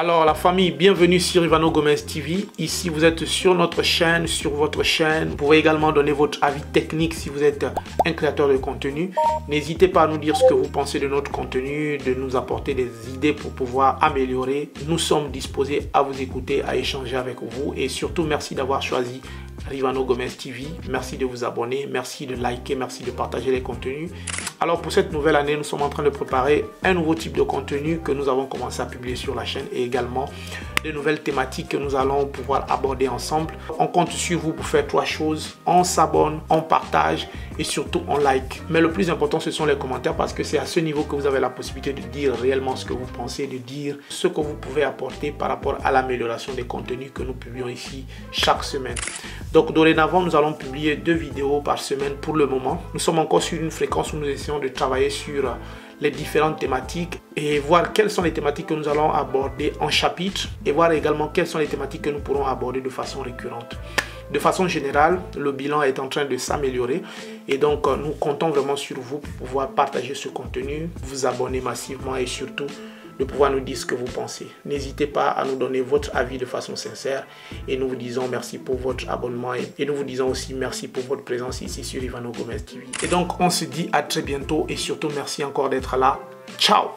Alors la famille, bienvenue sur Ivano Gomez TV. Ici vous êtes sur notre chaîne, sur votre chaîne. Vous pouvez également donner votre avis technique si vous êtes un créateur de contenu. N'hésitez pas à nous dire ce que vous pensez de notre contenu, de nous apporter des idées pour pouvoir améliorer. Nous sommes disposés à vous écouter, à échanger avec vous et surtout merci d'avoir choisi Rivano Gomez TV. Merci de vous abonner, merci de liker, merci de partager les contenus. Alors pour cette nouvelle année, nous sommes en train de préparer un nouveau type de contenu que nous avons commencé à publier sur la chaîne et également de nouvelles thématiques que nous allons pouvoir aborder ensemble. On compte sur vous pour faire trois choses. On s'abonne, on partage et surtout on like. Mais le plus important, ce sont les commentaires parce que c'est à ce niveau que vous avez la possibilité de dire réellement ce que vous pensez, de dire ce que vous pouvez apporter par rapport à l'amélioration des contenus que nous publions ici chaque semaine. Donc dorénavant, nous allons publier deux vidéos par semaine pour le moment. Nous sommes encore sur une fréquence où nous essayons de travailler sur les différentes thématiques et voir quelles sont les thématiques que nous allons aborder en chapitre et voir également quelles sont les thématiques que nous pourrons aborder de façon récurrente. De façon générale, le bilan est en train de s'améliorer et donc nous comptons vraiment sur vous pour pouvoir partager ce contenu, vous abonner massivement et surtout de pouvoir nous dire ce que vous pensez. N'hésitez pas à nous donner votre avis de façon sincère et nous vous disons merci pour votre abonnement et, nous vous disons aussi merci pour votre présence ici sur Ivano Gomez TV. Et donc on se dit à très bientôt et surtout merci encore d'être là. Ciao